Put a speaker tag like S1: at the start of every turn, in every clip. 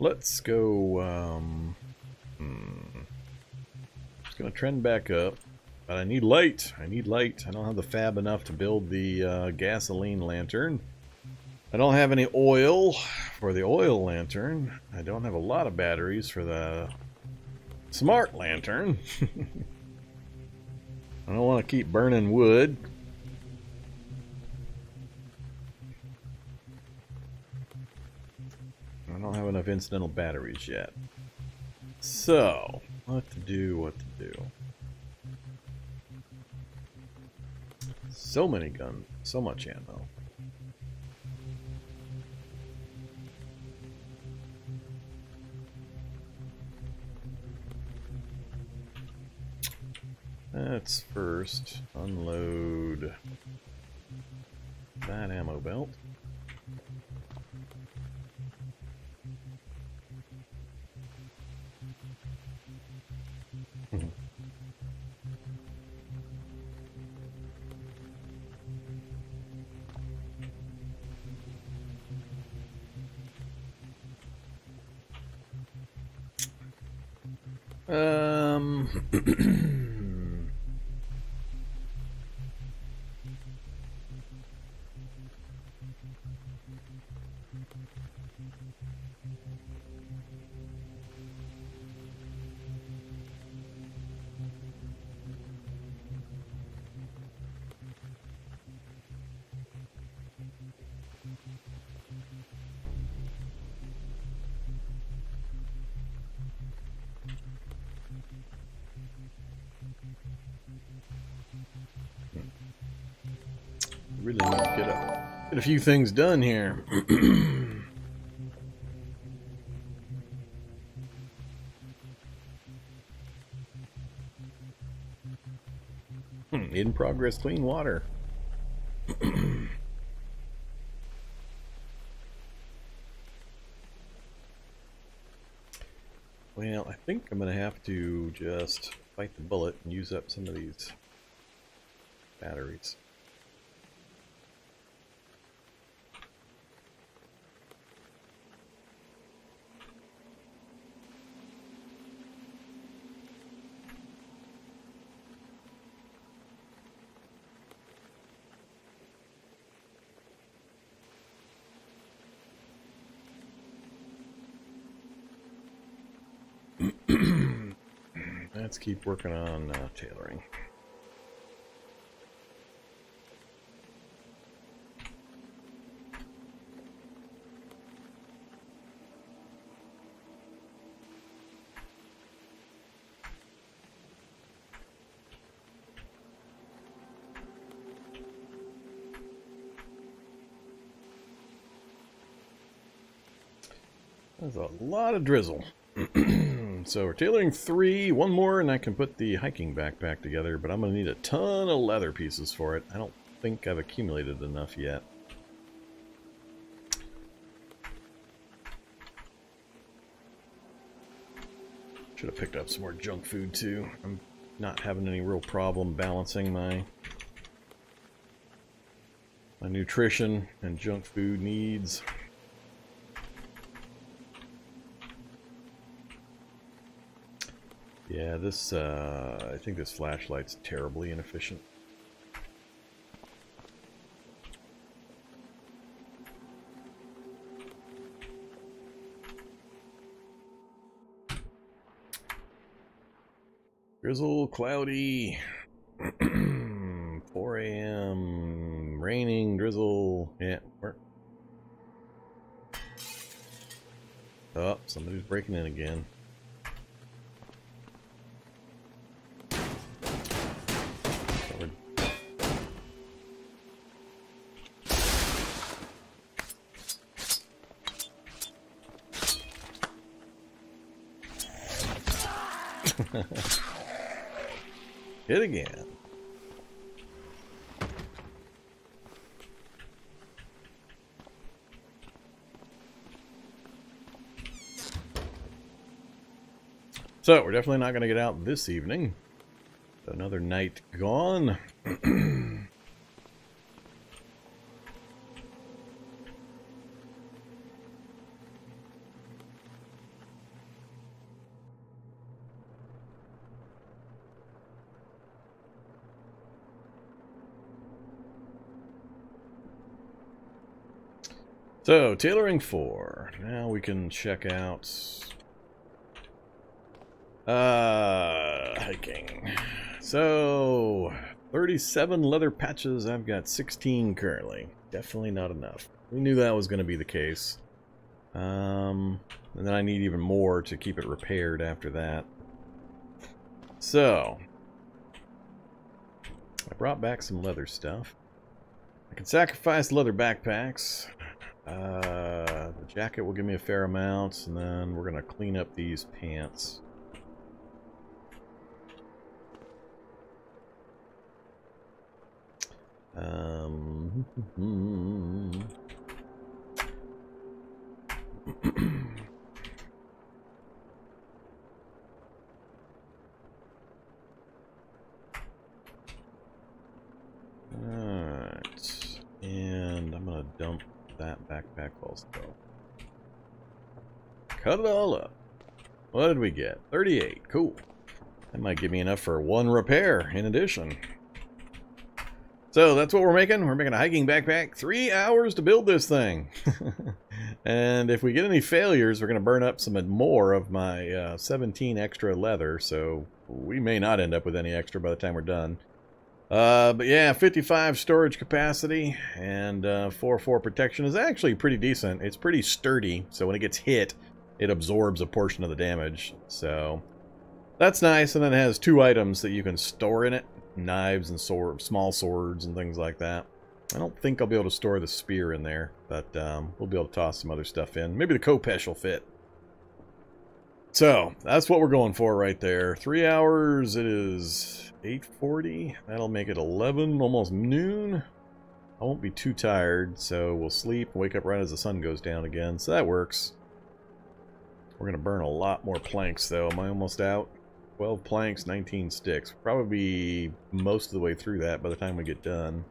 S1: Let's go, um, hmm. Just gonna trend back up. But I need light. I need light. I don't have the fab enough to build the uh, gasoline lantern. I don't have any oil for the oil lantern. I don't have a lot of batteries for the smart lantern. I don't want to keep burning wood. Enough incidental batteries yet. So, what to do, what to do. So many guns, so much ammo. Let's first unload that ammo belt. Um really need to get a, get a few things done here. hmm, in progress clean water. well, I think I'm going to have to just bite the bullet and use up some of these batteries. Let's keep working on uh, tailoring. There's a lot of drizzle. So we're tailoring three, one more, and I can put the hiking backpack together, but I'm going to need a ton of leather pieces for it. I don't think I've accumulated enough yet. Should have picked up some more junk food too. I'm not having any real problem balancing my my nutrition and junk food needs. Yeah, this, uh, I think this flashlight's terribly inefficient. Drizzle, cloudy, 4 a.m., raining, drizzle, yeah, work. Oh, somebody's breaking in again. So, we're definitely not going to get out this evening. Another night gone. so, tailoring 4. Now we can check out uh, hiking. So, 37 leather patches. I've got 16 currently. Definitely not enough. We knew that was going to be the case. Um, and then I need even more to keep it repaired after that. So, I brought back some leather stuff. I can sacrifice leather backpacks. Uh, the jacket will give me a fair amount, and then we're going to clean up these pants. Um, Alright. And I'm gonna dump that backpack also. Cut it all up. What did we get? 38. Cool. That might give me enough for one repair in addition. So that's what we're making. We're making a hiking backpack. Three hours to build this thing. and if we get any failures, we're going to burn up some more of my uh, 17 extra leather. So we may not end up with any extra by the time we're done. Uh, but yeah, 55 storage capacity and 4-4 uh, protection is actually pretty decent. It's pretty sturdy, so when it gets hit, it absorbs a portion of the damage. So that's nice, and then it has two items that you can store in it. Knives and sword, small swords and things like that. I don't think I'll be able to store the spear in there, but um, we'll be able to toss some other stuff in. Maybe the Khopesh will fit. So, that's what we're going for right there. Three hours, it is 8.40. That'll make it 11, almost noon. I won't be too tired, so we'll sleep, wake up right as the sun goes down again, so that works. We're going to burn a lot more planks, though. Am I almost out? 12 planks, 19 sticks. Probably most of the way through that by the time we get done.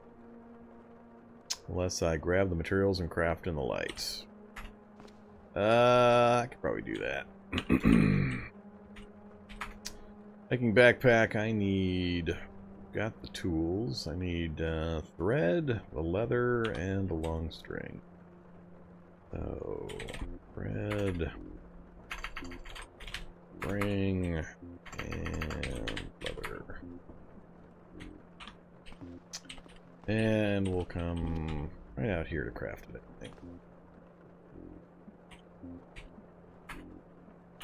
S1: Unless I grab the materials and craft in the lights. Uh, I could probably do that. Making backpack, I need... Got the tools. I need uh, thread, the leather, and a long string. So, thread, string, and leather. And we'll come right out here to craft it, I think.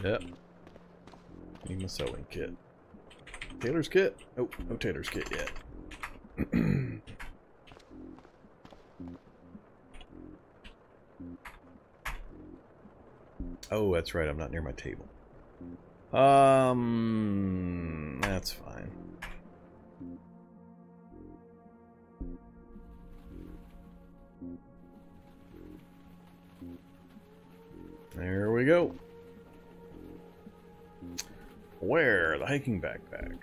S1: Yep. Need my sewing kit. Tailor's kit? Oh, no tailor's kit yet. oh, that's right. I'm not near my table. Um, that's fine. There we go. Where? The hiking backpack.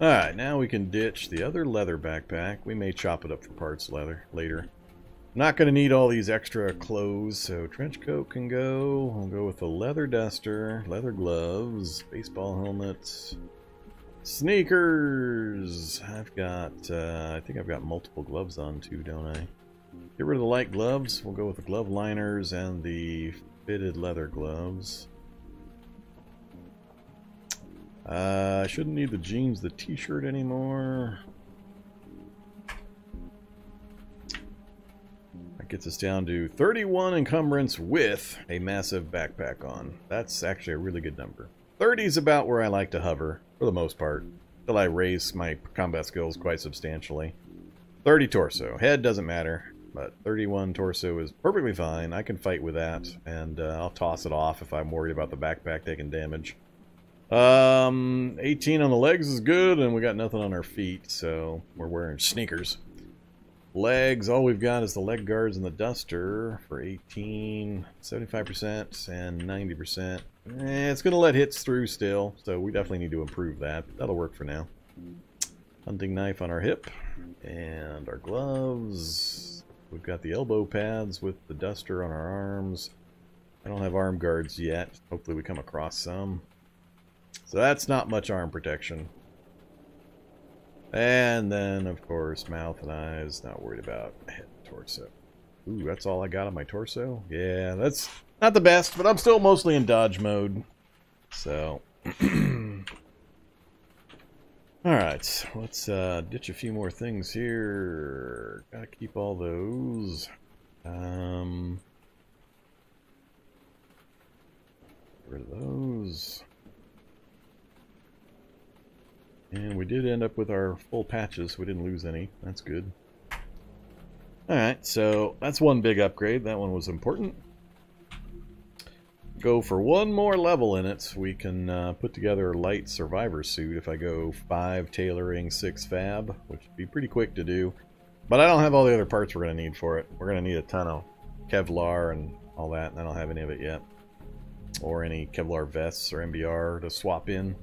S1: Alright, now we can ditch the other leather backpack. We may chop it up for parts leather later. Not going to need all these extra clothes, so trench coat can go. I'll go with a leather duster, leather gloves, baseball helmets, sneakers. I've got, uh, I think I've got multiple gloves on too, don't I? Get rid of the light gloves. We'll go with the glove liners and the fitted leather gloves. Uh, I shouldn't need the jeans, the t-shirt anymore. Gets us down to 31 encumbrance with a massive backpack on. That's actually a really good number. 30 is about where I like to hover, for the most part, till I raise my combat skills quite substantially. 30 torso. Head doesn't matter. But 31 torso is perfectly fine. I can fight with that, and uh, I'll toss it off if I'm worried about the backpack taking damage. Um, 18 on the legs is good, and we got nothing on our feet, so we're wearing sneakers. Legs, all we've got is the leg guards and the duster for 18, 75%, and 90%. Eh, it's going to let hits through still, so we definitely need to improve that. That'll work for now. Hunting knife on our hip, and our gloves. We've got the elbow pads with the duster on our arms. I don't have arm guards yet. Hopefully we come across some. So that's not much arm protection. And then, of course, mouth and eyes. Not worried about head torso. Ooh, that's all I got on my torso? Yeah, that's not the best, but I'm still mostly in dodge mode. So... Alright, let's uh, ditch a few more things here. Gotta keep all those. Um, rid those. And we did end up with our full patches. We didn't lose any. That's good. Alright, so that's one big upgrade. That one was important. Go for one more level in it. We can uh, put together a light survivor suit if I go 5 tailoring, 6 fab, which would be pretty quick to do. But I don't have all the other parts we're going to need for it. We're going to need a ton of Kevlar and all that, and I don't have any of it yet. Or any Kevlar vests or MBR to swap in.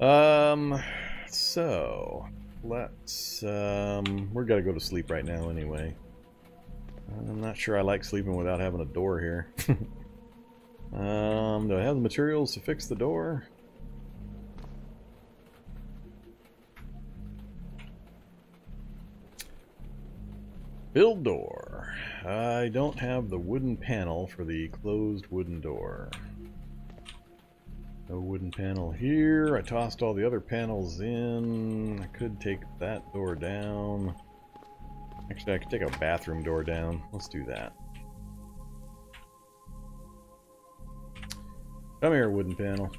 S1: Um, so, let's, um, we're gonna go to sleep right now anyway. I'm not sure I like sleeping without having a door here. um, do I have the materials to fix the door? Build door. I don't have the wooden panel for the closed wooden door. No wooden panel here. I tossed all the other panels in. I could take that door down. Actually, I could take a bathroom door down. Let's do that. Come here, wooden panel.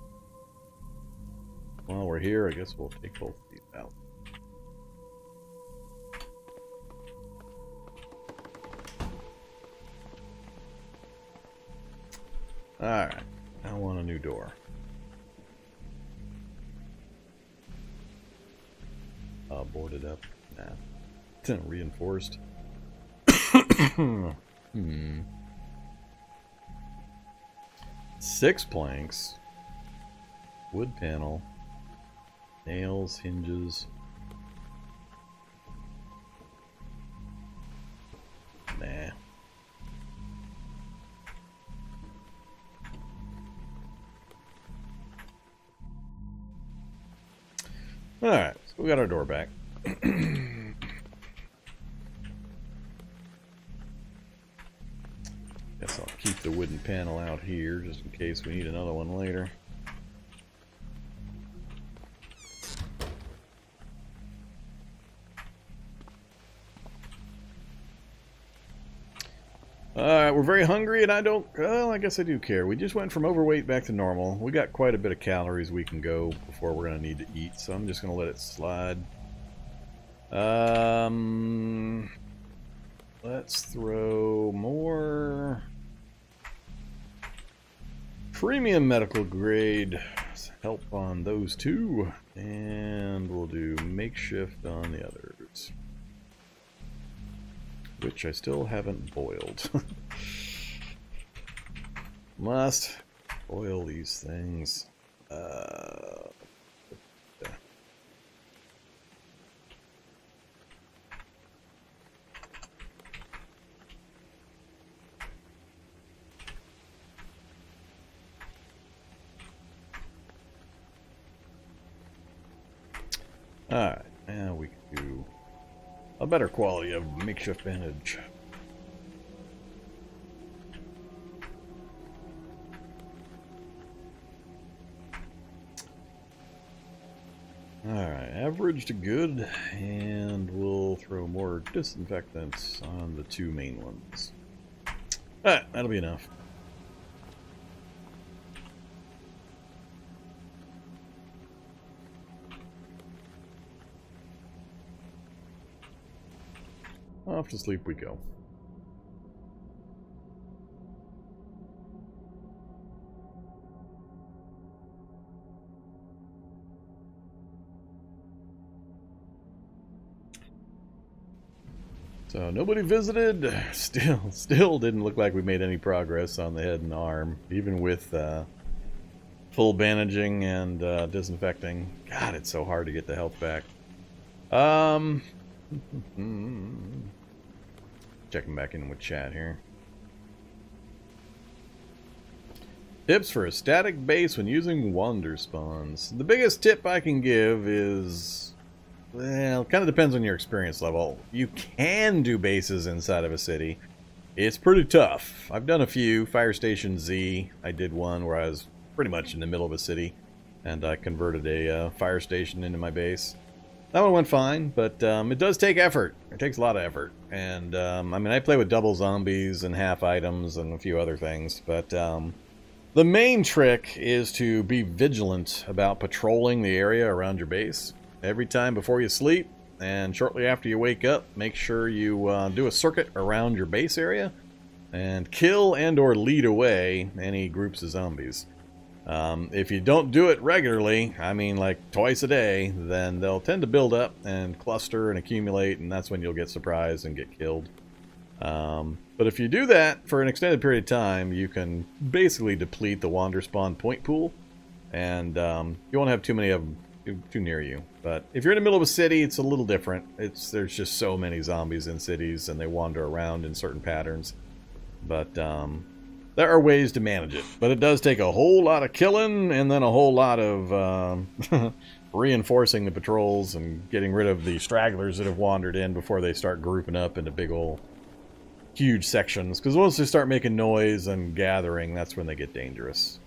S1: While we're here, I guess we'll take both of these out. Alright, I want a new door. Uh, boarded up. Nah. Reinforced. hmm. Six planks. Wood panel. Nails, hinges. Got our door back. Guess I'll keep the wooden panel out here just in case we need another one later. Alright, we're very hungry and I don't... Well, I guess I do care. We just went from overweight back to normal. We got quite a bit of calories we can go before we're going to need to eat, so I'm just going to let it slide. Um, let's throw more premium medical grade help on those two, and we'll do makeshift on the others which I still haven't boiled. Must boil these things. Uh, Alright, now we can do a better quality of makeshift bandage. Alright, average to good, and we'll throw more disinfectants on the two main ones. Alright, that'll be enough. Off to sleep we go. So nobody visited. Still, still didn't look like we made any progress on the head and arm, even with uh, full bandaging and uh, disinfecting. God, it's so hard to get the health back. Um, Checking back in with chat here. Tips for a static base when using wander spawns. The biggest tip I can give is well, kind of depends on your experience level. You can do bases inside of a city. It's pretty tough. I've done a few. Fire Station Z, I did one where I was pretty much in the middle of a city, and I converted a uh, fire station into my base. That one went fine, but um, it does take effort. It takes a lot of effort. And, um, I mean, I play with double zombies and half items and a few other things, but um, the main trick is to be vigilant about patrolling the area around your base. Every time before you sleep and shortly after you wake up, make sure you uh, do a circuit around your base area and kill and or lead away any groups of zombies. Um, if you don't do it regularly, I mean like twice a day, then they'll tend to build up and cluster and accumulate, and that's when you'll get surprised and get killed. Um, but if you do that for an extended period of time, you can basically deplete the wander spawn point pool, and um, you won't have too many of them too near you. But if you're in the middle of a city, it's a little different. It's There's just so many zombies in cities, and they wander around in certain patterns. But um, there are ways to manage it, but it does take a whole lot of killing and then a whole lot of um, reinforcing the patrols and getting rid of the stragglers that have wandered in before they start grouping up into big old huge sections. Because once they start making noise and gathering, that's when they get dangerous.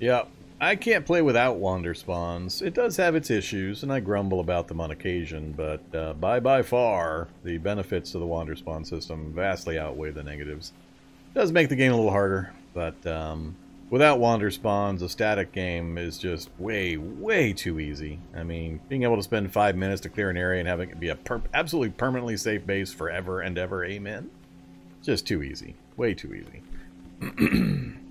S1: Yeah, I can't play without Wander Spawns. It does have its issues, and I grumble about them on occasion, but uh, by by far, the benefits of the Wander Spawn system vastly outweigh the negatives. It does make the game a little harder, but um, without Wander Spawns, a static game is just way, way too easy. I mean, being able to spend five minutes to clear an area and having it be a per absolutely permanently safe base forever and ever, amen? Just too easy. Way too easy.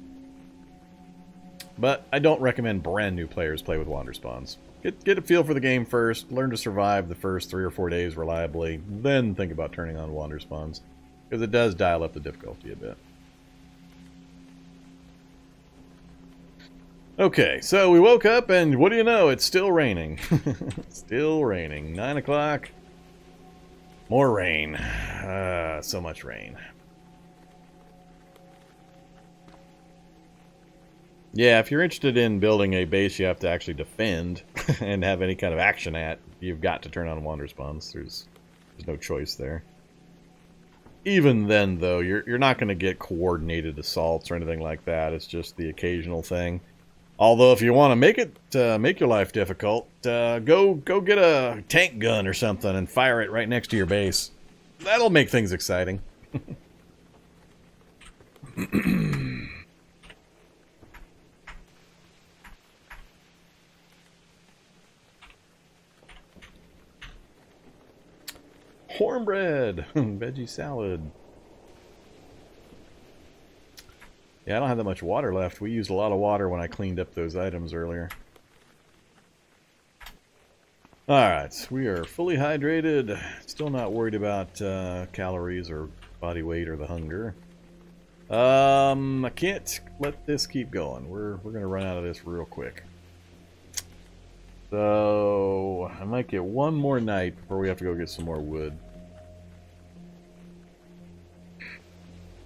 S1: But I don't recommend brand new players play with Wander Spawns. Get, get a feel for the game first, learn to survive the first three or four days reliably, then think about turning on Wander Spawns. Because it does dial up the difficulty a bit. Okay, so we woke up and what do you know? It's still raining. still raining. 9 o'clock. More rain. Uh, so much rain. Yeah, if you're interested in building a base you have to actually defend and have any kind of action at, you've got to turn on wander spawns. There's there's no choice there. Even then, though, you're you're not going to get coordinated assaults or anything like that. It's just the occasional thing. Although, if you want to make it uh, make your life difficult, uh, go go get a tank gun or something and fire it right next to your base. That'll make things exciting. cornbread, veggie salad. Yeah, I don't have that much water left. We used a lot of water when I cleaned up those items earlier. Alright, we are fully hydrated. Still not worried about uh, calories or body weight or the hunger. Um, I can't let this keep going. We're, we're going to run out of this real quick. So, I might get one more night before we have to go get some more wood.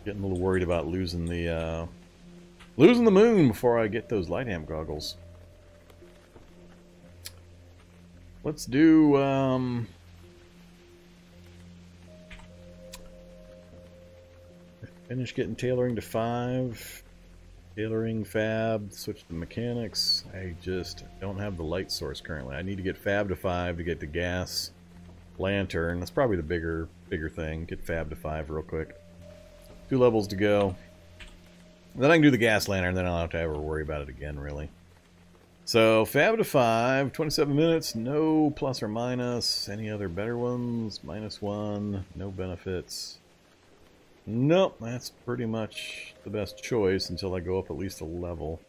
S1: Getting a little worried about losing the, uh, losing the moon before I get those light amp goggles. Let's do, um... Finish getting tailoring to 5. Tailoring, fab, switch to mechanics. I just don't have the light source currently. I need to get fab to 5 to get the gas lantern. That's probably the bigger bigger thing. Get fab to 5 real quick. Two levels to go. Then I can do the gas lantern, and then I'll have to ever worry about it again, really. So, Fab to 5, 27 minutes, no plus or minus. Any other better ones? Minus 1, no benefits. Nope, that's pretty much the best choice until I go up at least a level.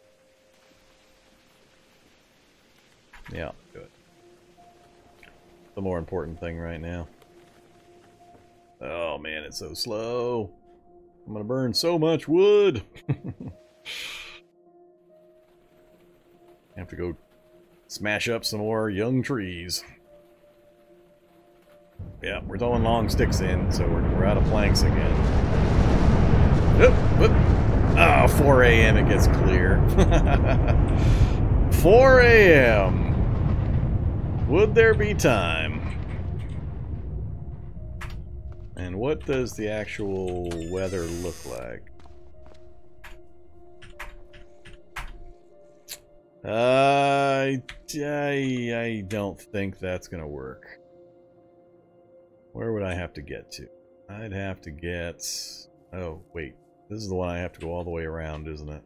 S1: Yeah. The more important thing right now. Oh man, it's so slow. I'm gonna burn so much wood. have to go Smash up some more young trees. Yeah, we're throwing long sticks in, so we're, we're out of planks again. Oop. Oh, 4 a.m. it gets clear. 4 a.m. Would there be time? And what does the actual weather look like? Uh, I, I don't think that's going to work. Where would I have to get to? I'd have to get... Oh, wait. This is the one I have to go all the way around, isn't it?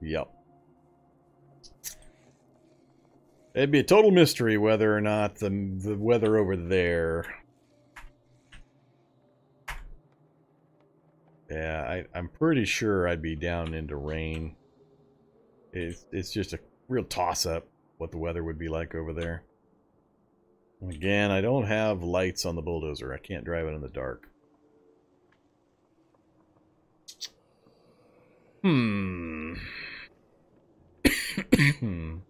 S1: Yep. It'd be a total mystery whether or not the, the weather over there... Yeah, I, I'm pretty sure I'd be down into rain. It's, it's just a real toss-up what the weather would be like over there. Again, I don't have lights on the bulldozer. I can't drive it in the dark. Hmm.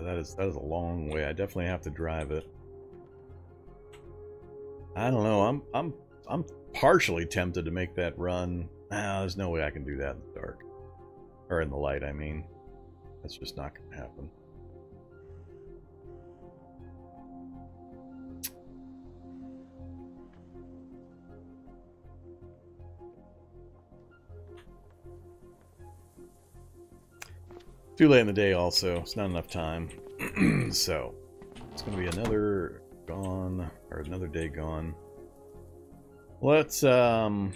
S1: Yeah, that is that is a long way. I definitely have to drive it. I don't know. I'm I'm I'm partially tempted to make that run. Ah, there's no way I can do that in the dark. Or in the light, I mean. That's just not to happen. Too late in the day also. It's not enough time. so, it's going to be another gone, or another day gone. Let's, um...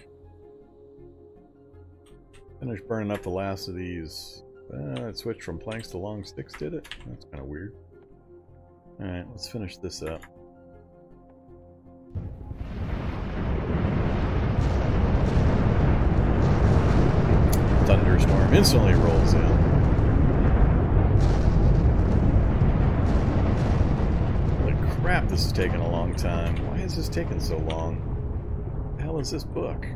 S1: Finish burning up the last of these. Uh, it switched from planks to long sticks, did it? That's kind of weird. Alright, let's finish this up. Thunderstorm instantly rolls in. Crap, this is taking a long time. Why is this taking so long? The hell is this book?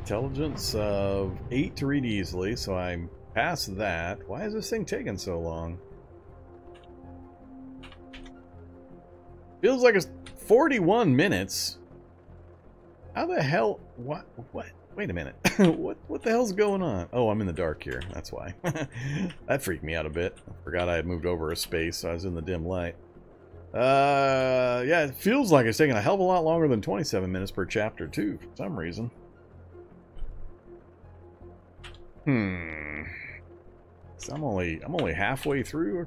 S1: Intelligence of 8 to read easily, so I'm past that. Why is this thing taking so long? Feels like it's 41 minutes. How the hell? What? What? Wait a minute. what what the hell's going on? Oh, I'm in the dark here. That's why. that freaked me out a bit. I forgot I had moved over a space, so I was in the dim light. Uh, yeah, it feels like it's taking a hell of a lot longer than 27 minutes per chapter, too, for some reason. Hmm. So I'm only I'm only halfway through.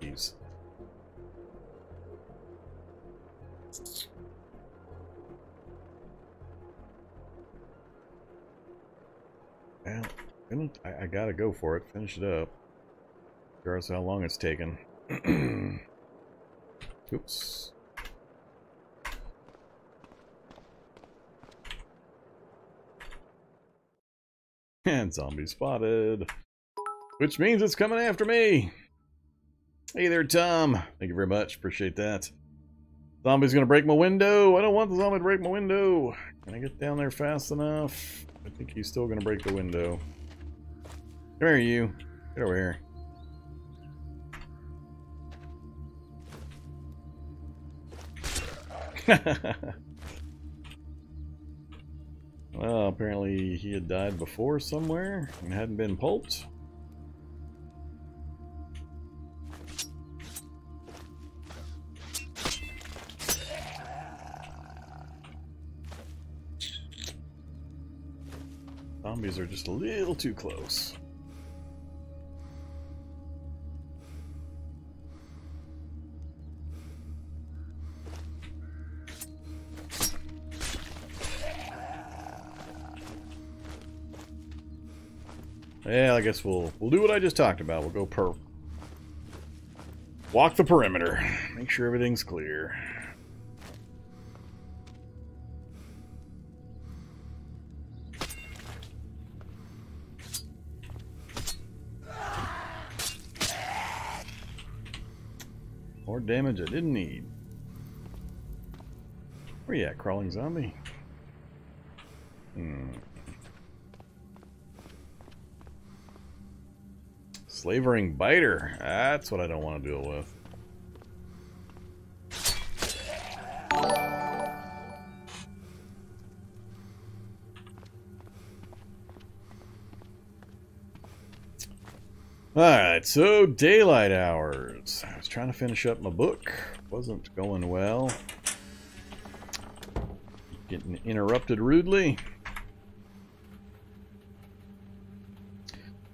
S1: Jeez. Well, I, I gotta go for it. Finish it up. Regardless how long it's taken. Oops. And zombie spotted. Which means it's coming after me. Hey there, Tom. Thank you very much. Appreciate that. Zombie's gonna break my window. I don't want the zombie to break my window. Can I get down there fast enough? I think he's still gonna break the window. Come here, you. Get over here. well, apparently he had died before somewhere and hadn't been pulped. Zombies are just a little too close. Yeah, I guess we'll we'll do what I just talked about. We'll go per walk the perimeter, make sure everything's clear. Damage I didn't need. Where you at, crawling zombie? Hmm. Slavering biter. That's what I don't want to deal with. Alright, so daylight hours. Trying to finish up my book. Wasn't going well. Getting interrupted rudely.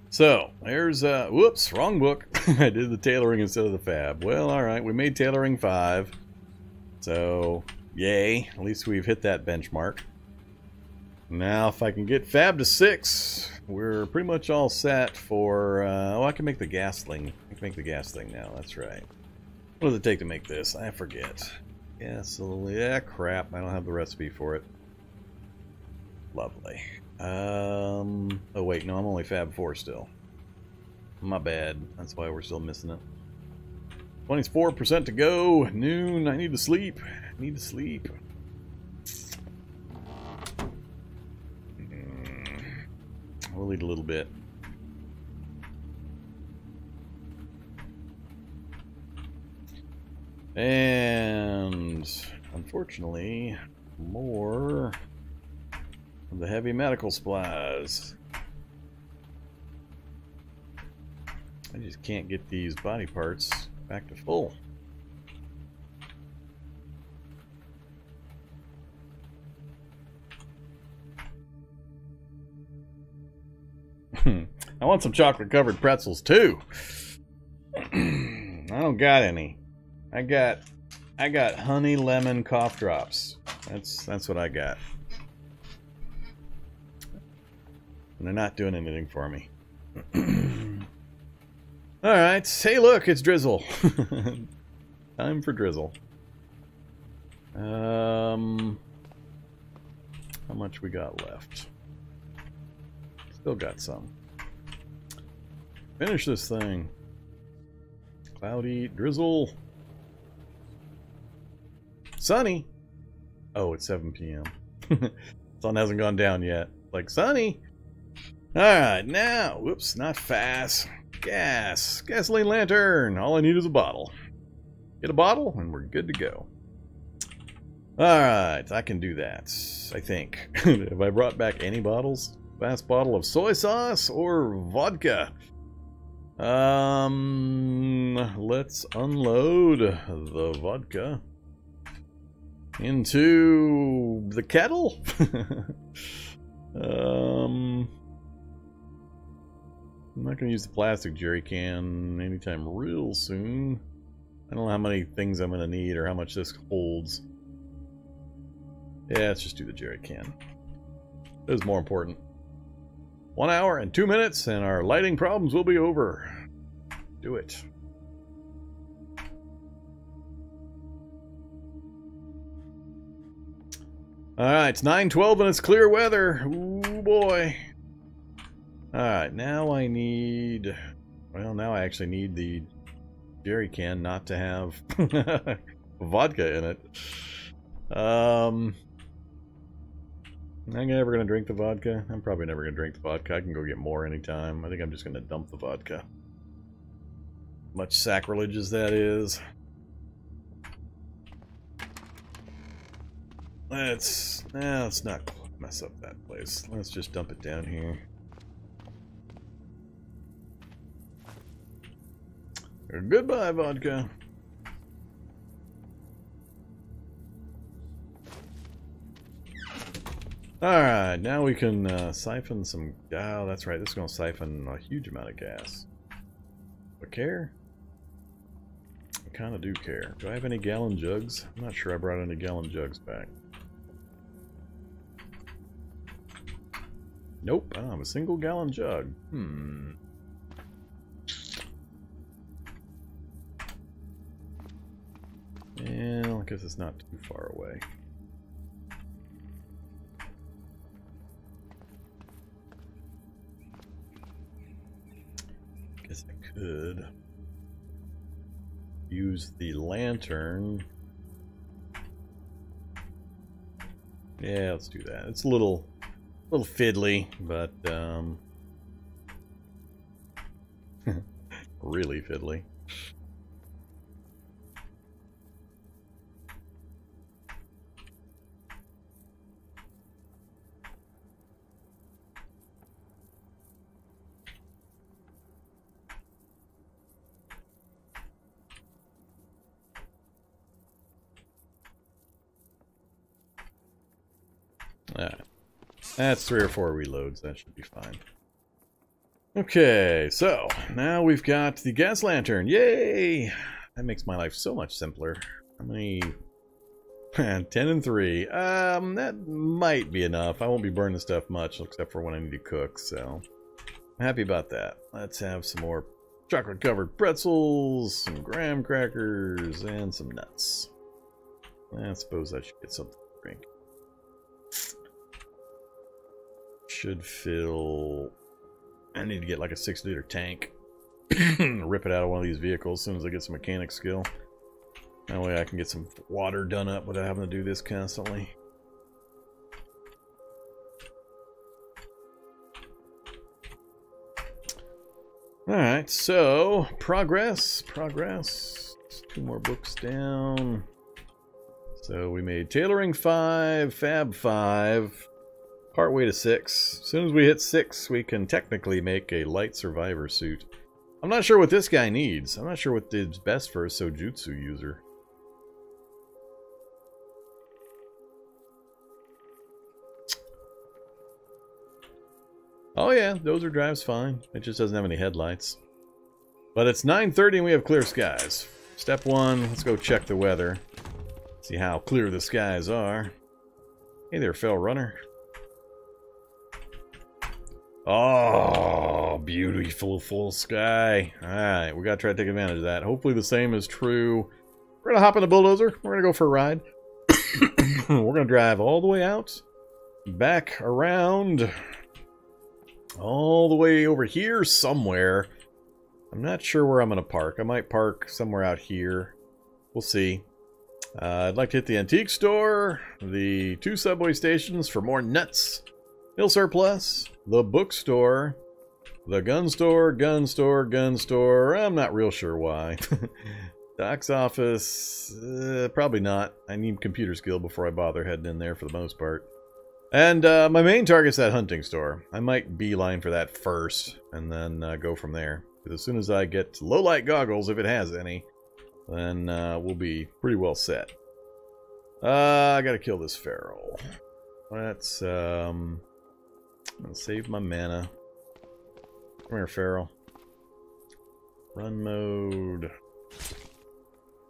S1: So, there's, uh, whoops, wrong book. I did the tailoring instead of the fab. Well, alright, we made tailoring 5. So, yay. At least we've hit that benchmark. Now, if I can get fab to 6, we're pretty much all set for, uh, oh, I can make the gas thing. I can make the gas now, that's right. What does it take to make this? I forget. Gasoline, yeah, crap, I don't have the recipe for it. Lovely. Um, oh wait, no, I'm only fab 4 still. My bad, that's why we're still missing it. 24% to go, noon, I need to sleep. I need to sleep. We'll eat a little bit. And unfortunately, more of the heavy medical supplies. I just can't get these body parts back to full. I want some chocolate covered pretzels too. I don't got any. I got I got honey lemon cough drops. That's that's what I got. And they're not doing anything for me. Alright, hey look, it's Drizzle. Time for Drizzle. Um how much we got left? Still got some. Finish this thing. Cloudy, drizzle. Sunny. Oh, it's 7 p.m. Sun hasn't gone down yet. Like, sunny. Alright, now, whoops, not fast. Gas. Gasoline lantern. All I need is a bottle. Get a bottle, and we're good to go. Alright, I can do that, I think. Have I brought back any bottles? Last bottle of soy sauce or vodka? Um, let's unload the vodka into the kettle. um, I'm not going to use the plastic jerry can anytime real soon. I don't know how many things I'm going to need or how much this holds. Yeah, let's just do the jerry can. This is more important. One hour and two minutes, and our lighting problems will be over. Do it. Alright, it's 9.12 and it's clear weather. Ooh, boy. Alright, now I need... Well, now I actually need the jerry can not to have vodka in it. Um... I'm never to drink the vodka. I'm probably never to drink the vodka. I can go get more anytime. I think I'm just to dump the vodka. Much sacrilege as that is. Let's... Eh, let's not mess up that place. Let's just dump it down here. Goodbye, vodka. Alright, now we can uh, siphon some... Oh, that's right, this is going to siphon a huge amount of gas. But care? I kind of do care. Do I have any gallon jugs? I'm not sure I brought any gallon jugs back. Nope, I don't have a single gallon jug. Hmm. Well, I guess it's not too far away. Could use the lantern. Yeah, let's do that. It's a little, little fiddly, but um, really fiddly. That's three or four reloads. That should be fine. Okay, so now we've got the gas lantern. Yay! That makes my life so much simpler. How many? 10 and 3. Um, that might be enough. I won't be burning stuff much, except for when I need to cook, so... I'm happy about that. Let's have some more chocolate-covered pretzels, some graham crackers, and some nuts. I suppose I should get something to drink. Should fill... I need to get like a 6 liter tank. Rip it out of one of these vehicles as soon as I get some mechanic skill. That way I can get some water done up without having to do this constantly. Alright, so progress, progress. Two more books down. So we made tailoring 5, fab 5, partway to 6. As soon as we hit 6, we can technically make a light survivor suit. I'm not sure what this guy needs. I'm not sure what what is best for a Sojutsu user. Oh yeah, Dozer drives fine. It just doesn't have any headlights. But it's 9.30 and we have clear skies. Step one, let's go check the weather. See how clear the skies are. Hey there, fell runner. Oh, beautiful full sky. Alright, we gotta try to take advantage of that. Hopefully the same is true. We're gonna hop in the bulldozer. We're gonna go for a ride. We're gonna drive all the way out. Back around all the way over here somewhere. I'm not sure where I'm to park. I might park somewhere out here. We'll see. Uh, I'd like to hit the antique store, the two subway stations for more nuts, Mil Surplus, the bookstore, the gun store, gun store, gun store. I'm not real sure why. Doc's office, uh, probably not. I need computer skill before I bother heading in there for the most part. And uh, my main target's that hunting store. I might beeline for that first, and then uh, go from there. Because as soon as I get low light goggles, if it has any, then uh, we'll be pretty well set. Uh, I gotta kill this feral. Let's um, save my mana. Come here, feral. Run mode.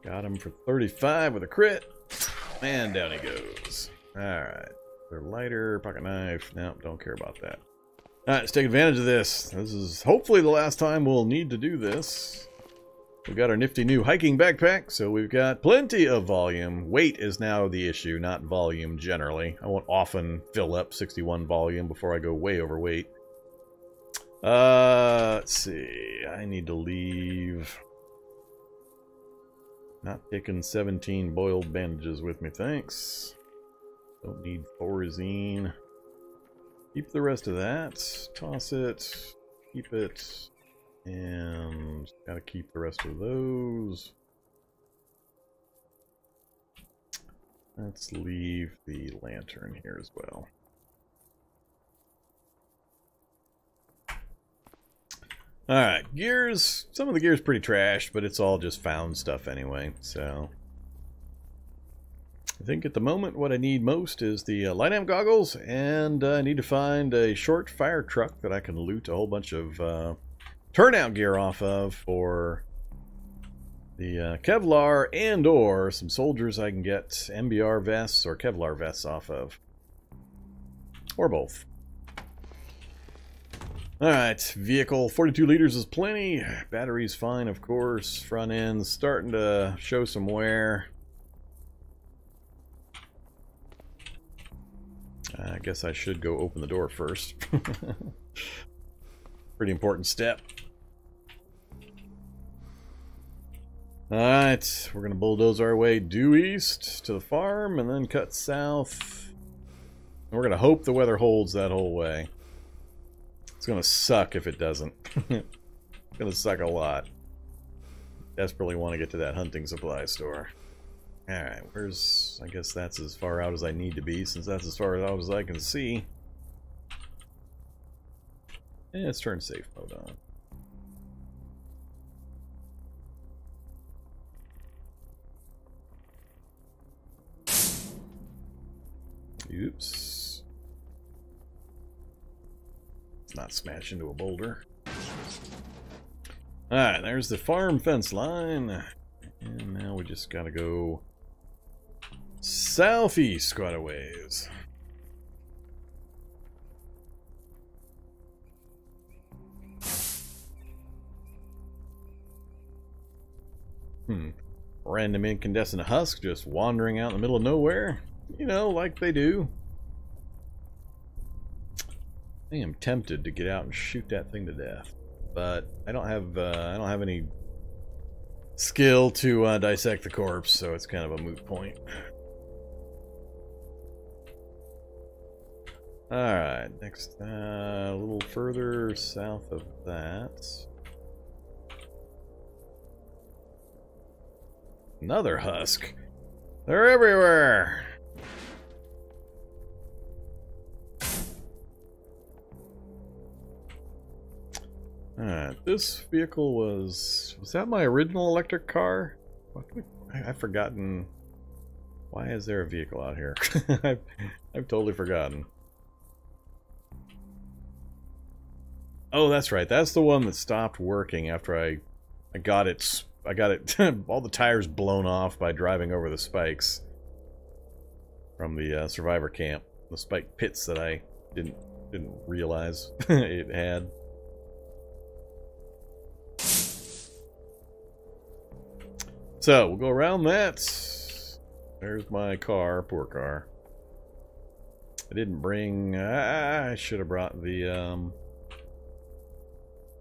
S1: Got him for 35 with a crit. And down he goes. Alright. Their lighter, pocket knife. No, don't care about that. Alright, let's take advantage of this. This is hopefully the last time we'll need to do this. We've got our nifty new hiking backpack, so we've got plenty of volume. Weight is now the issue, not volume generally. I won't often fill up 61 volume before I go way overweight. Uh, let's see. I need to leave. Not taking 17 boiled bandages with me, thanks. Don't need Thorazine. Keep the rest of that. Toss it. Keep it. And gotta keep the rest of those. Let's leave the lantern here as well. Alright, gears. Some of the gear's pretty trash, but it's all just found stuff anyway, so... I think at the moment what I need most is the uh, light amp goggles, and uh, I need to find a short fire truck that I can loot a whole bunch of uh, turnout gear off of for the uh, Kevlar and or some soldiers I can get MBR vests or Kevlar vests off of. Or both. Alright, vehicle 42 liters is plenty. Battery's fine, of course. Front end's starting to show some wear. I guess I should go open the door first. Pretty important step. Alright, we're going to bulldoze our way due east to the farm and then cut south. And we're going to hope the weather holds that whole way. It's going to suck if it doesn't. it's going to suck a lot. Desperately want to get to that hunting supply store. Alright, where's... I guess that's as far out as I need to be, since that's as far out as I can see. And let's turn safe mode on. Oops. Not smash into a boulder. Alright, there's the farm fence line. And now we just gotta go southeast quite a ways. Hmm. Random incandescent husk just wandering out in the middle of nowhere. You know, like they do. I am tempted to get out and shoot that thing to death, but I don't have uh, I don't have any skill to uh, dissect the corpse, so it's kind of a moot point. Alright, next, uh, a little further south of that. Another husk. They're everywhere! Alright, this vehicle was... Was that my original electric car? I've forgotten... Why is there a vehicle out here? I've, I've totally forgotten. Oh, that's right. That's the one that stopped working after I, I got it. I got it. all the tires blown off by driving over the spikes from the uh, survivor camp. The spike pits that I didn't didn't realize it had. So, we'll go around that. There's my car, poor car. I didn't bring... I should have brought the... Um...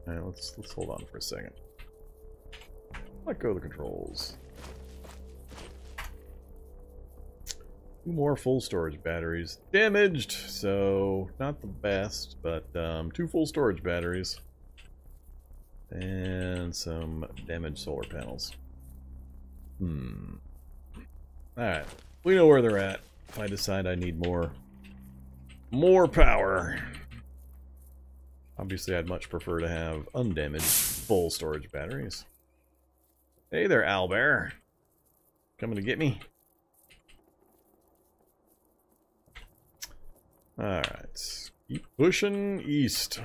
S1: Right, let's, let's hold on for a second. Let go of the controls. Two more full storage batteries. Damaged, so not the best, but um, two full storage batteries. And some damaged solar panels. Hmm. Alright. We know where they're at. If I decide I need more... More power. Obviously, I'd much prefer to have undamaged full storage batteries. Hey there, Owlbear. Coming to get me? Alright. Keep pushing east.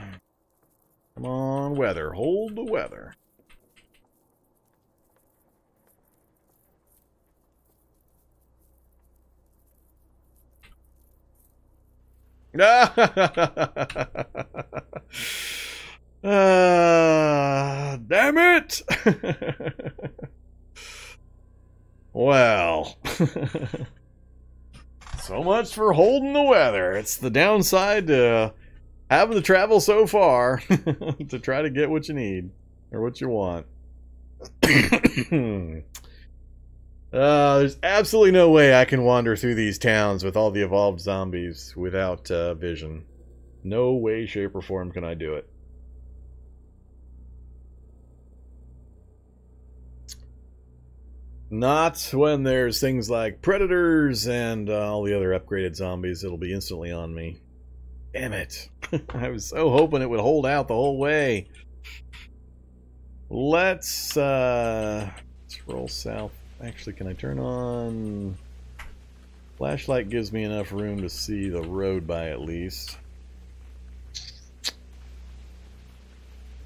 S1: Come on, weather. Hold the weather. uh, damn it! well, so much for holding the weather. It's the downside to having to travel so far to try to get what you need or what you want. Uh, there's absolutely no way I can wander through these towns with all the evolved zombies without uh, vision. No way, shape, or form can I do it. Not when there's things like predators and uh, all the other upgraded zombies. It'll be instantly on me. Damn it. I was so hoping it would hold out the whole way. Let's, uh, let's roll south Actually, can I turn on... Flashlight gives me enough room to see the road by at least.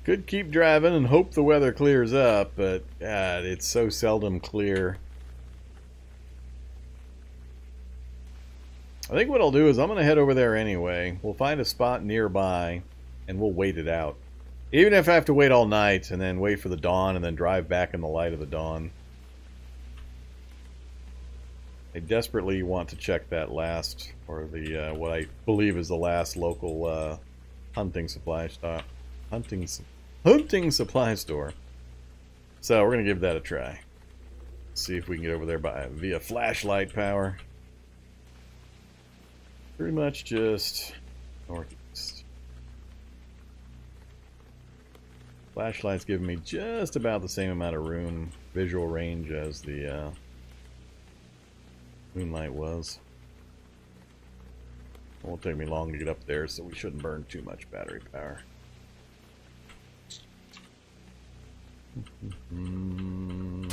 S1: Could keep driving and hope the weather clears up, but God, it's so seldom clear. I think what I'll do is I'm going to head over there anyway. We'll find a spot nearby, and we'll wait it out. Even if I have to wait all night, and then wait for the dawn, and then drive back in the light of the dawn. I desperately want to check that last, or the uh, what I believe is the last local uh, hunting supply stop, hunting hunting supply store. So we're gonna give that a try. See if we can get over there by via flashlight power. Pretty much just northeast. Flashlight's giving me just about the same amount of room, visual range as the uh, moonlight was. It won't take me long to get up there, so we shouldn't burn too much battery power.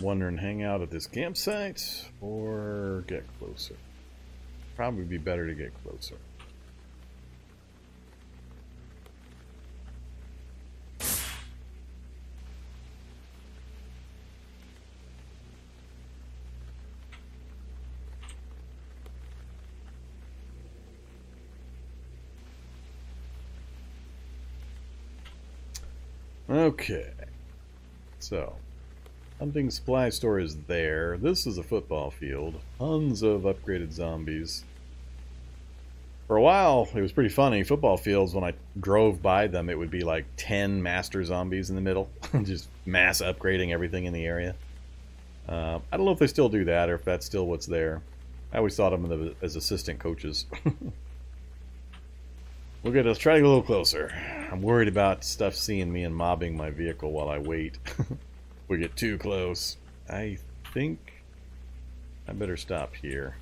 S1: Wondering hang out at this campsite or get closer. Probably be better to get closer. Okay. So, hunting supply store is there. This is a football field. Tons of upgraded zombies. For a while, it was pretty funny. Football fields, when I drove by them, it would be like 10 master zombies in the middle. Just mass upgrading everything in the area. Uh, I don't know if they still do that or if that's still what's there. I always thought of them as assistant coaches. Get, let's try to get a little closer. I'm worried about stuff seeing me and mobbing my vehicle while I wait. we get too close. I think I better stop here.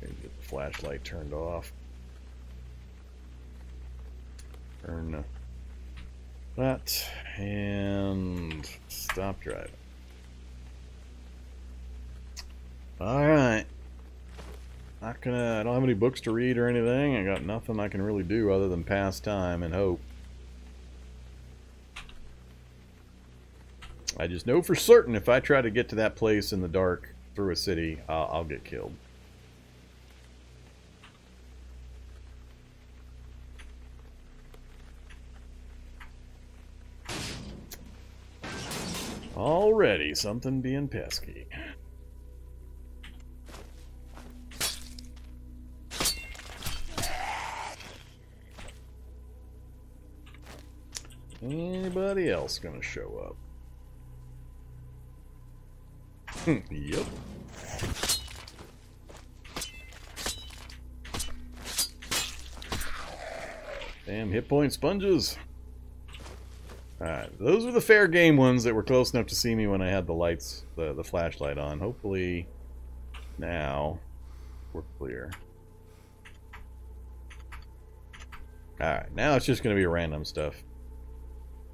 S1: Get the flashlight turned off. Turn that and stop driving. Alright. Not gonna, I don't have any books to read or anything. I got nothing I can really do other than pass time and hope. I just know for certain if I try to get to that place in the dark through a city, I'll, I'll get killed. Already something being pesky. Anybody else gonna show up? Hmm, yep. Damn hit point sponges. Alright, those were the fair game ones that were close enough to see me when I had the lights, the, the flashlight on. Hopefully now we're clear. Alright, now it's just going to be random stuff.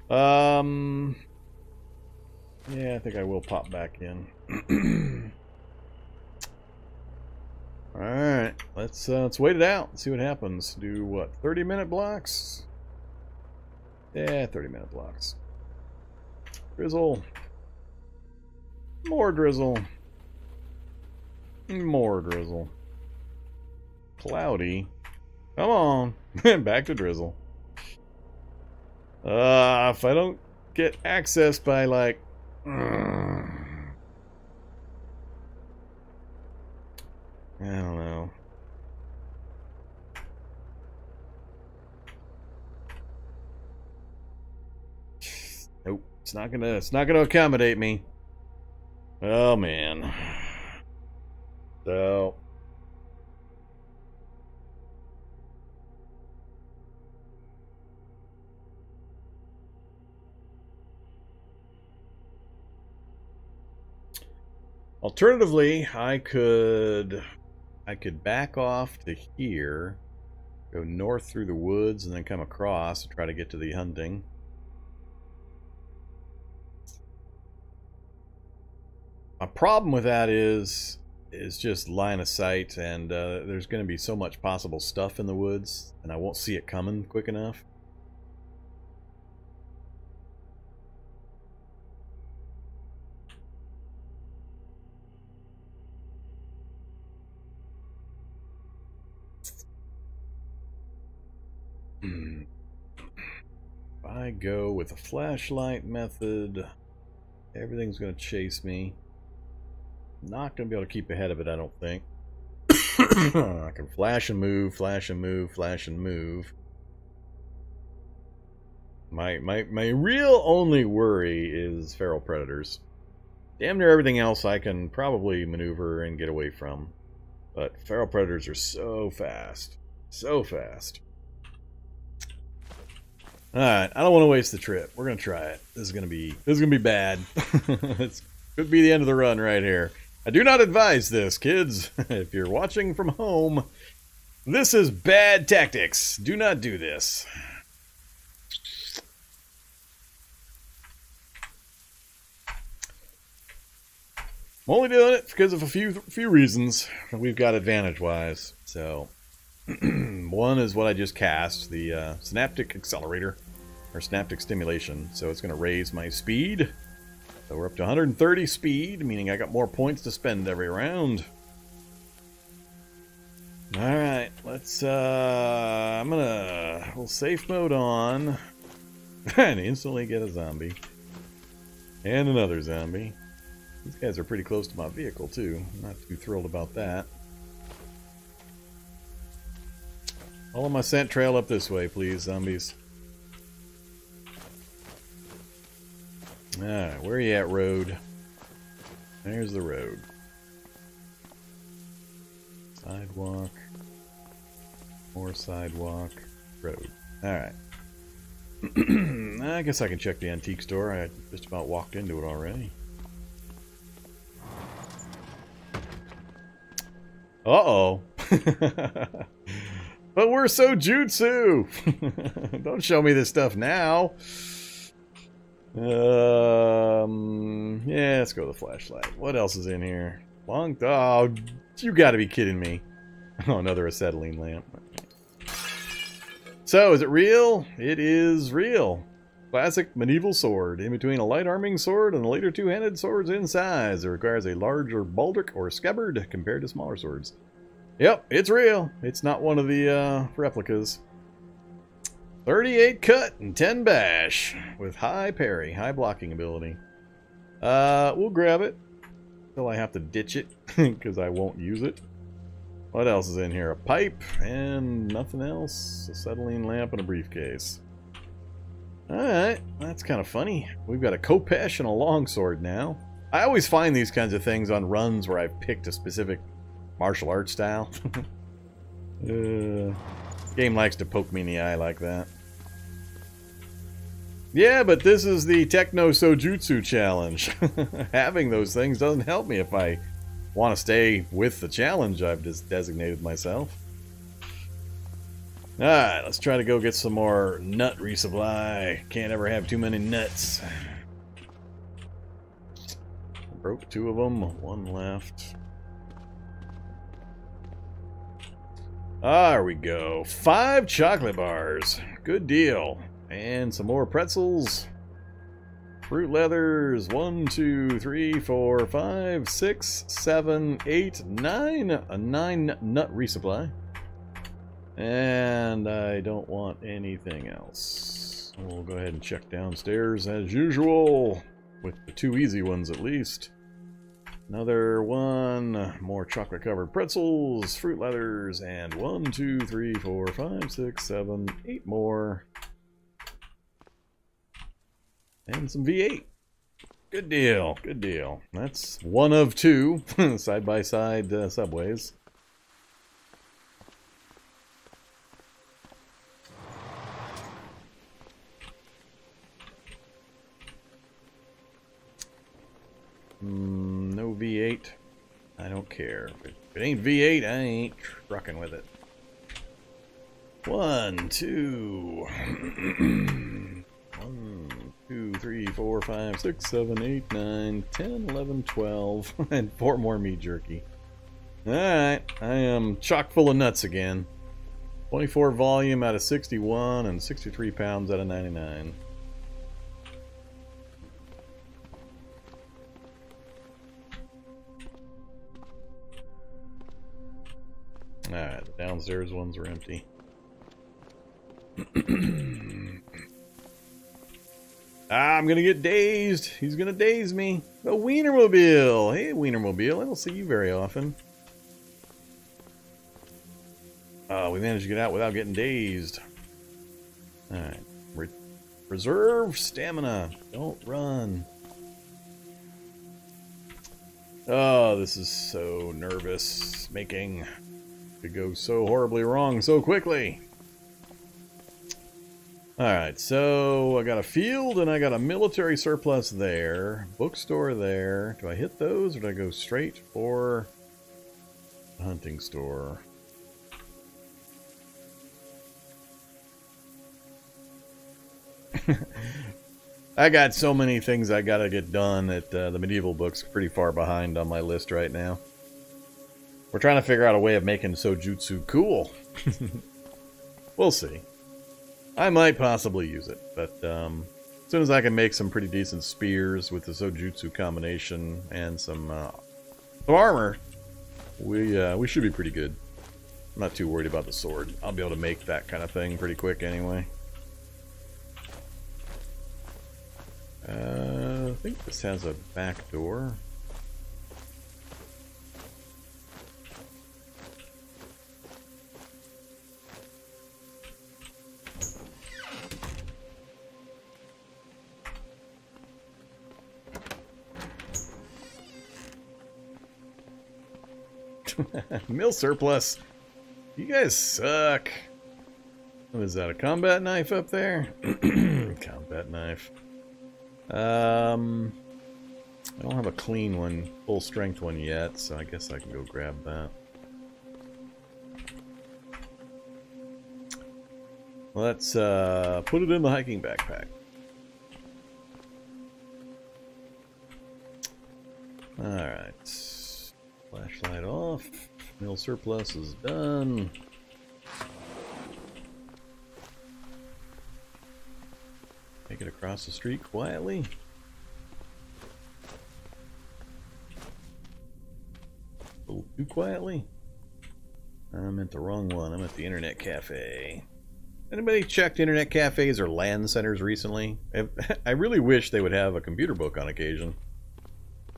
S1: Um. Yeah, I think I will pop back in. All right, let's uh, let's wait it out. See what happens. Do what? Thirty minute blocks. Yeah, thirty minute blocks. Drizzle. More drizzle. More drizzle. Cloudy. Come on. Back to drizzle. Uh, if I don't get access by like... I don't know. Nope, it's not gonna. It's not gonna accommodate me. Oh man. So Alternatively, I could I could back off to here, go north through the woods, and then come across and try to get to the hunting. A problem with that is is just line of sight, and uh, there's going to be so much possible stuff in the woods, and I won't see it coming quick enough. I go with a flashlight method, everything's going to chase me. Not going to be able to keep ahead of it, I don't think. I can flash and move, flash and move, flash and move. My, my, my real only worry is feral predators. Damn near everything else I can probably maneuver and get away from. But feral predators are so fast. So fast. Alright, I don't want to waste the trip. We're gonna try it. This is gonna be this is gonna be bad. this could be the end of the run right here. I do not advise this, kids. if you're watching from home, this is bad tactics. Do not do this. I'm only doing it because of a few few reasons we've got advantage wise. So, one is what I just cast the uh, synaptic accelerator or synaptic stimulation. So it's going to raise my speed. So we're up to 130 speed, meaning I got more points to spend every round. All right, let's. uh I'm gonna. We'll safe mode on, and instantly get a zombie and another zombie. These guys are pretty close to my vehicle, too. I'm not too thrilled about that. Follow my scent trail up this way, please, zombies. Alright, where are you at, road? There's the road. Sidewalk. More sidewalk. Road. Alright. I guess I can check the antique store. I just about walked into it already. Uh-oh. but we're Sojutsu. Don't show me this stuff now. Um, yeah, let's go with the flashlight. What else is in here? Long dog. Oh, you gotta be kidding me. Oh, another acetylene lamp. So, is it real? It is real. Classic medieval sword, in between a light arming sword and the later two-handed swords in size. It requires a larger baldric or scabbard compared to smaller swords. Yep, it's real. It's not one of the uh, replicas. 38 cut and 10 bash with high parry, high blocking ability. Uh, we'll grab it until I have to ditch it because I won't use it. What else is in here? A pipe and nothing else. Acetylene lamp and a briefcase. Alright, that's kind of funny. We've got a Khopesh and a longsword now. I always find these kinds of things on runs where I've picked a specific martial arts style. uh, game likes to poke me in the eye like that. Yeah, but this is the Techno Sojutsu challenge. Having those things doesn't help me if I want to stay with the challenge I've just designated myself. Alright, let's try to go get some more nut resupply. Can't ever have too many nuts. Broke two of them, one left. There we go. Five chocolate bars. Good deal. And some more pretzels. Fruit leathers. One, two, three, four, five, six, seven, eight, nine. A nine nut resupply. And I don't want anything else. We'll go ahead and check downstairs as usual. With the two easy ones at least. Another one. More chocolate covered pretzels, fruit leathers, and one, two, three, four, five, six, seven, eight more. And some V8. Good deal. Good deal. That's one of two side-by-side uh, subways. Mm, no V8. I don't care. If it ain't V8, I ain't trucking with it. One, two. One, two, three, four, five, six, seven, eight, nine, ten, eleven, twelve, and four more meat jerky. Alright, I am chock full of nuts again. 24 volume out of 61 and 63 pounds out of 99. Alright, the downstairs ones are empty. ah, I'm gonna get dazed. He's gonna daze me. The Wienermobile. Hey, Wienermobile. I don't see you very often. Uh, we managed to get out without getting dazed. Alright. reserve stamina. Don't run. Oh, this is so nervous making. Could go so horribly wrong so quickly. Alright, so I got a field and I got a military surplus there. Bookstore there. Do I hit those or do I go straight for the hunting store? I got so many things I gotta get done that uh, the medieval book's pretty far behind on my list right now. We're trying to figure out a way of making Sojutsu cool. we'll see. I might possibly use it, but um, as soon as I can make some pretty decent spears with the Sojutsu combination and some, uh, some armor, we uh, we should be pretty good. I'm not too worried about the sword. I'll be able to make that kind of thing pretty quick anyway. Uh, I think this has a back door. Mil surplus. You guys suck. What is that, a combat knife up there? combat knife. Um, I don't have a clean one, full strength one yet, so I guess I can go grab that. Let's uh, put it in the hiking backpack. Alright. Flashlight off. Mil surplus is done. Make it across the street quietly. A little too quietly. I'm at the wrong one. I'm at the internet cafe. Anybody checked internet cafes or LAN centers recently? I really wish they would have a computer book on occasion.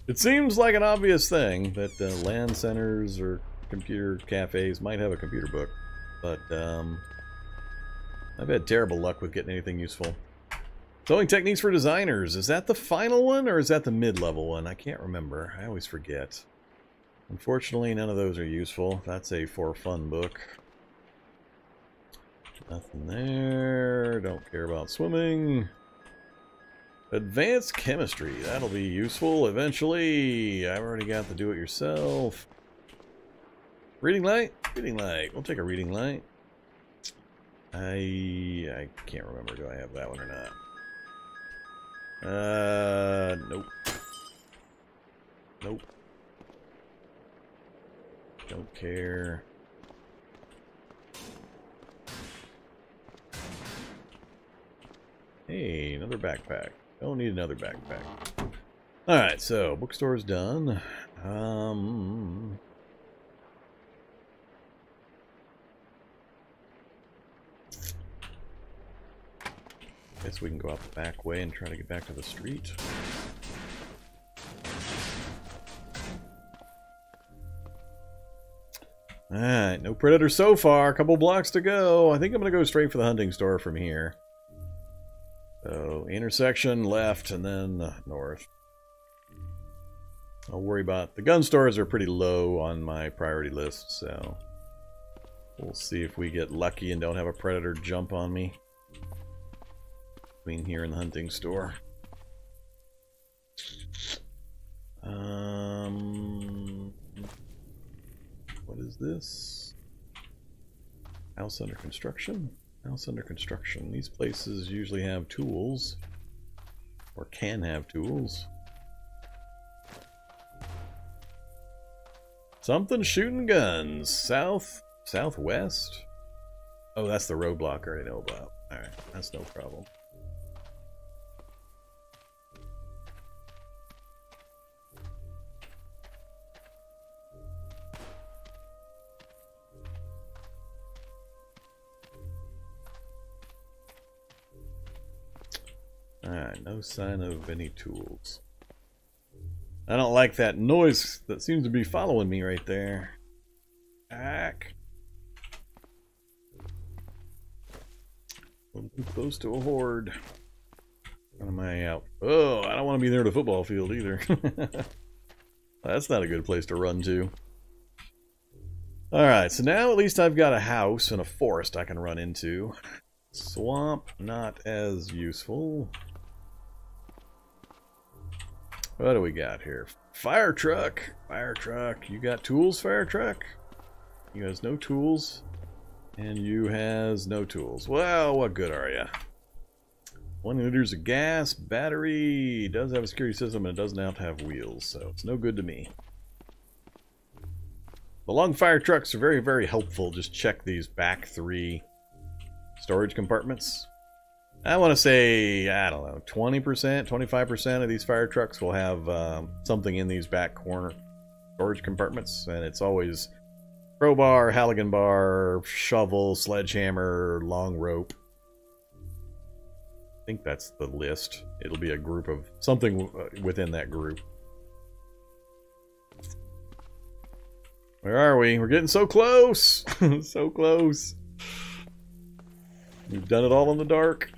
S1: It seems like an obvious thing that uh, LAN centers or computer cafes might have a computer book, but um, I've had terrible luck with getting anything useful. Sewing techniques for designers. Is that the final one or is that the mid-level one? I can't remember. I always forget. Unfortunately, none of those are useful. That's a for fun book. Nothing there. Don't care about swimming. Advanced chemistry. That'll be useful eventually. I've already got the do-it-yourself. Reading light? Reading light. We'll take a reading light. I I can't remember. Do I have that one or not? Uh, nope. Nope. Don't care. Hey, another backpack. Don't need another backpack. Alright, so bookstore's done. Um, Guess we can go out the back way and try to get back to the street. Alright, no predator so far. A couple blocks to go. I think I'm going to go straight for the hunting store from here. So, intersection, left, and then north. I'll worry about... The gun stores are pretty low on my priority list, so... We'll see if we get lucky and don't have a predator jump on me between here and the hunting store. Um, what is this? House under construction? House under construction. These places usually have tools. Or can have tools. Something shooting guns. South, southwest? Oh, that's the roadblock I already know about. Alright, that's no problem. Alright, no sign of any tools. I don't like that noise that seems to be following me right there. Ack. I'm too close to a horde. way out. Oh, I don't want to be near the football field either. That's not a good place to run to. Alright, so now at least I've got a house and a forest I can run into. Swamp, not as useful. What do we got here? Fire truck! Fire truck. You got tools, fire truck? You has no tools. And you has no tools. Well, what good are you? One liters of gas, battery, does have a security system, and it doesn't have to have wheels, so it's no good to me. The long fire trucks are very, very helpful. Just check these back three storage compartments. I want to say, I don't know, 20%, 25% of these fire trucks will have um, something in these back corner storage compartments, and it's always crowbar, Halligan bar, shovel, sledgehammer, long rope. I think that's the list. It'll be a group of something uh, within that group. Where are we? We're getting so close! so close. We've done it all in the dark.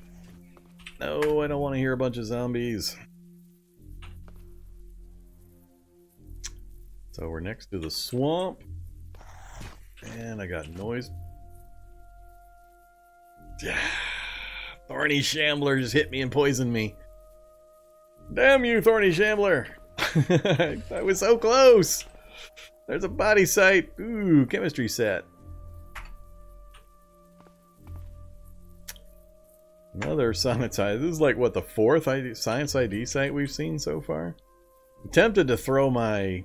S1: No, I don't want to hear a bunch of zombies. So we're next to the swamp. And I got noise. Thorny Shambler just hit me and poisoned me. Damn you, Thorny Shambler! I was so close! There's a body site. Ooh, chemistry set. Another science. This is like, what, the fourth ID, science ID site we've seen so far? I'm tempted to throw my...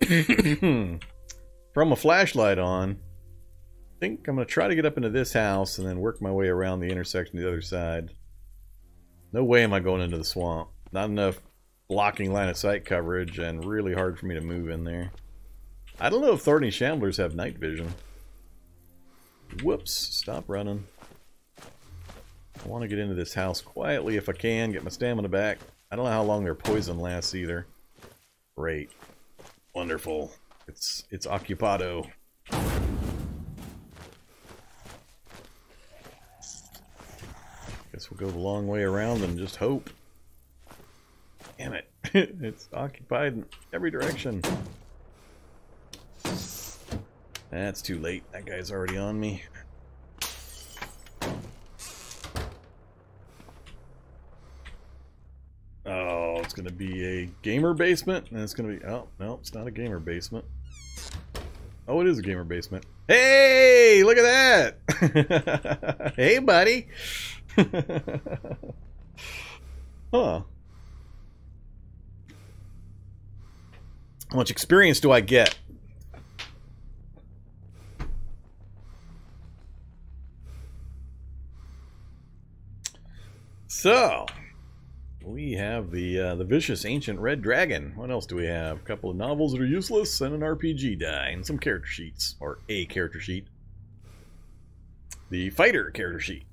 S1: from a flashlight on. I think I'm going to try to get up into this house and then work my way around the intersection to the other side. No way am I going into the swamp. Not enough blocking line of sight coverage and really hard for me to move in there. I don't know if Thorny Shamblers have night vision. Whoops, stop running. I want to get into this house quietly if I can, get my stamina back. I don't know how long their poison lasts either. Great. Wonderful. It's it's occupado. Guess we'll go the long way around and just hope. Damn it. it's occupied in every direction. That's too late. That guy's already on me. Oh, it's going to be a gamer basement. And it's going to be... Oh, no, it's not a gamer basement. Oh, it is a gamer basement. Hey, look at that. hey, buddy. huh. How much experience do I get? So, we have the uh, the vicious ancient red dragon. What else do we have? A couple of novels that are useless and an RPG die and some character sheets or a character sheet. The fighter character sheet.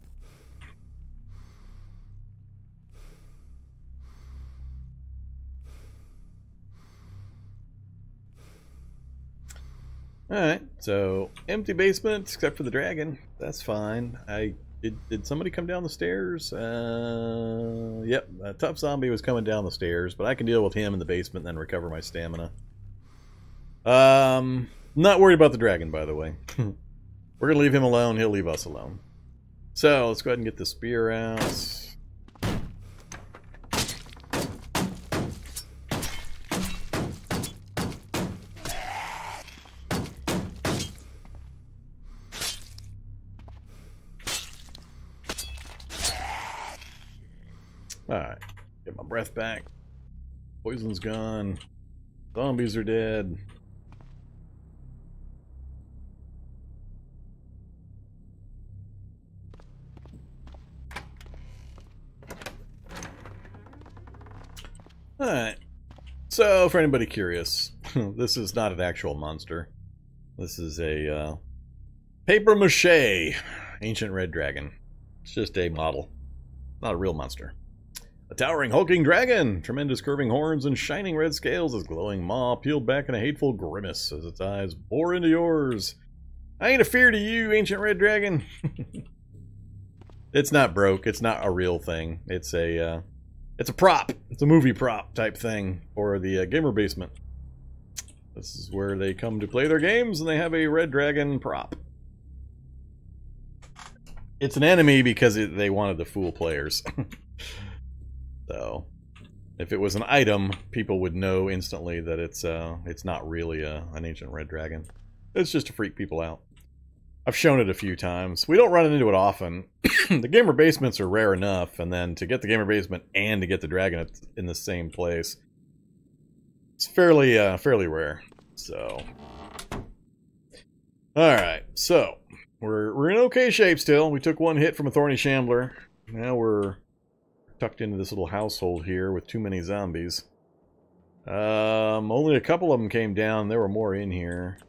S1: Alright, so empty basement except for the dragon. That's fine. I did, did somebody come down the stairs? Uh, yep, a tough zombie was coming down the stairs, but I can deal with him in the basement and then recover my stamina. Um, not worried about the dragon, by the way. We're going to leave him alone, he'll leave us alone. So, let's go ahead and get the spear out. Alright. Get my breath back. Poison's gone. Zombies are dead. Alright. So, for anybody curious, this is not an actual monster. This is a uh, paper mache ancient red dragon. It's just a model, not a real monster. A towering hulking dragon, tremendous curving horns and shining red scales, his glowing maw peeled back in a hateful grimace as its eyes bore into yours. I ain't a fear to you, ancient red dragon. it's not broke. It's not a real thing. It's a, uh, It's a prop. It's a movie prop type thing for the uh, gamer basement. This is where they come to play their games, and they have a red dragon prop. It's an enemy because it, they wanted to fool players. so, if it was an item, people would know instantly that it's uh, it's not really a, an ancient red dragon. It's just to freak people out. I've shown it a few times. We don't run into it often. the gamer basements are rare enough, and then to get the gamer basement and to get the dragon in the same place, it's fairly uh, fairly rare. So, all right. So we're we're in okay shape still. We took one hit from a thorny shambler. Now we're tucked into this little household here with too many zombies. Um, only a couple of them came down. There were more in here.